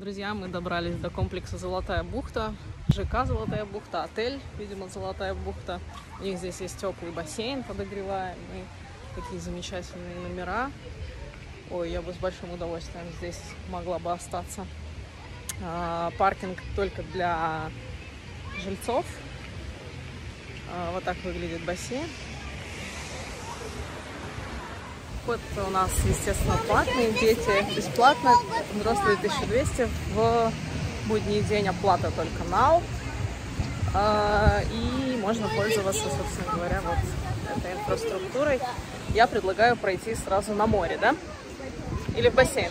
Друзья, мы добрались до комплекса «Золотая бухта», ЖК «Золотая бухта», отель, видимо, «Золотая бухта». У них здесь есть теплый бассейн подогреваемый, такие замечательные номера. Ой, я бы с большим удовольствием здесь могла бы остаться. А, паркинг только для жильцов. А, вот так выглядит бассейн. Вход у нас, естественно, платный, дети бесплатно, взрослые 1200, в будний день оплата только нау. А, и можно пользоваться, собственно говоря, вот этой инфраструктурой. Я предлагаю пройти сразу на море, да? Или в бассейн?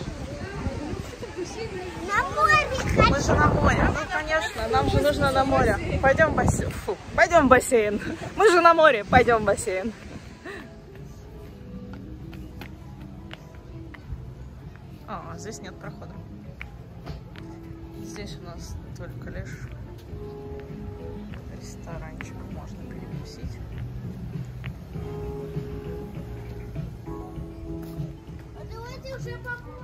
На море Мы же на море. Ну, конечно, нам же нужно на море. Пойдем в бассейн. Фу, пойдем в бассейн. Мы же на море, пойдем в бассейн. А, здесь нет прохода. Здесь у нас только лишь ресторанчик можно перекусить. А давайте уже поплаваем.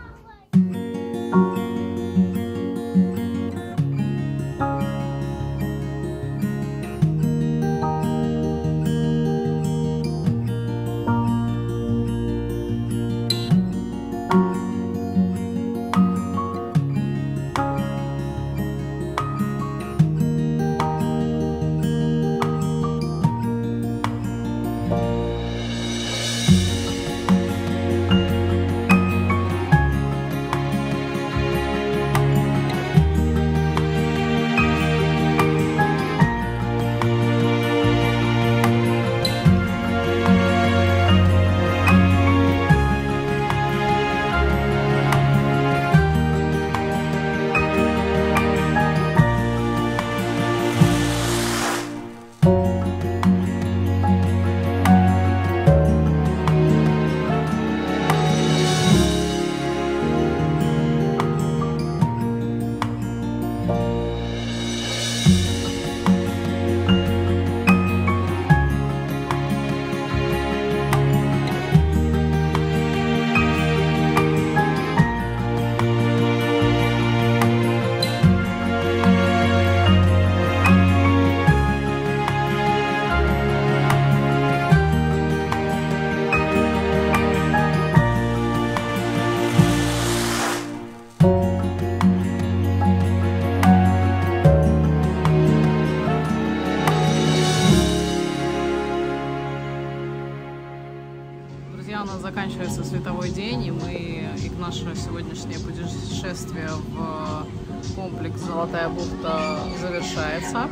Заканчивается световой день, и мы, и наше сегодняшнее путешествие в комплекс «Золотая бухта» завершается.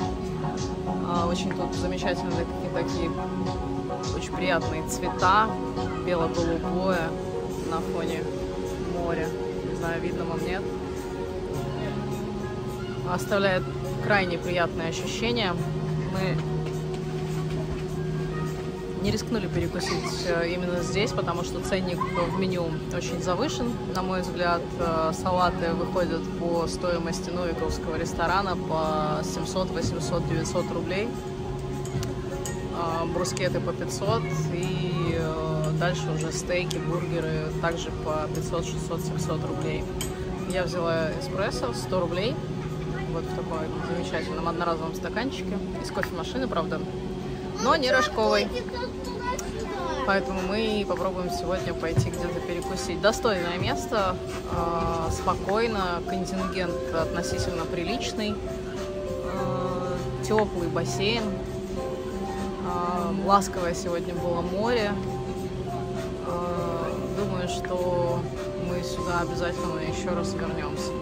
А, Очень тут замечательные такие, такие очень приятные цвета, бело-голубое на фоне моря. Не знаю, видно вам, нет? Оставляет крайне приятные ощущения. Мы не рискнули перекусить э, именно здесь, потому что ценник в меню очень завышен. На мой взгляд, э, салаты выходят по стоимости новиковского ресторана по 700, 800, 900 рублей. А, Брускеты по 500 и э, дальше уже стейки, бургеры также по 500, 600, 700 рублей. Я взяла эспрессо 100 рублей, вот в таком замечательном одноразовом стаканчике из кофемашины, правда, но не рожковой. Поэтому мы попробуем сегодня пойти где-то перекусить. Достойное место, э, спокойно, контингент относительно приличный, э, теплый бассейн, э, ласковое сегодня было море. Э, думаю, что мы сюда обязательно еще раз вернемся.